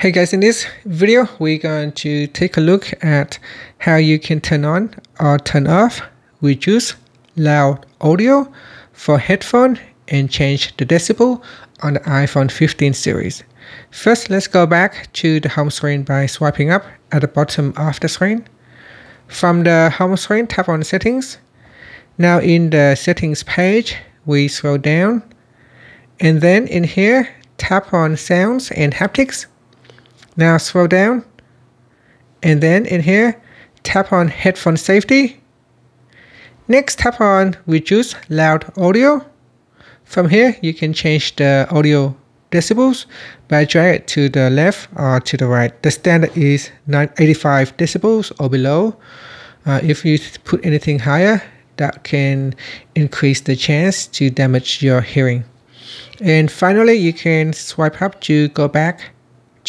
Hey guys, in this video, we're going to take a look at how you can turn on or turn off reduce loud audio for headphone and change the decibel on the iPhone 15 series. First, let's go back to the home screen by swiping up at the bottom of the screen. From the home screen, tap on settings. Now in the settings page, we scroll down and then in here, tap on sounds and haptics now scroll down and then in here tap on headphone safety. Next tap on reduce loud audio. From here you can change the audio decibels by drag it to the left or to the right. The standard is 985 decibels or below. Uh, if you put anything higher that can increase the chance to damage your hearing. And finally you can swipe up to go back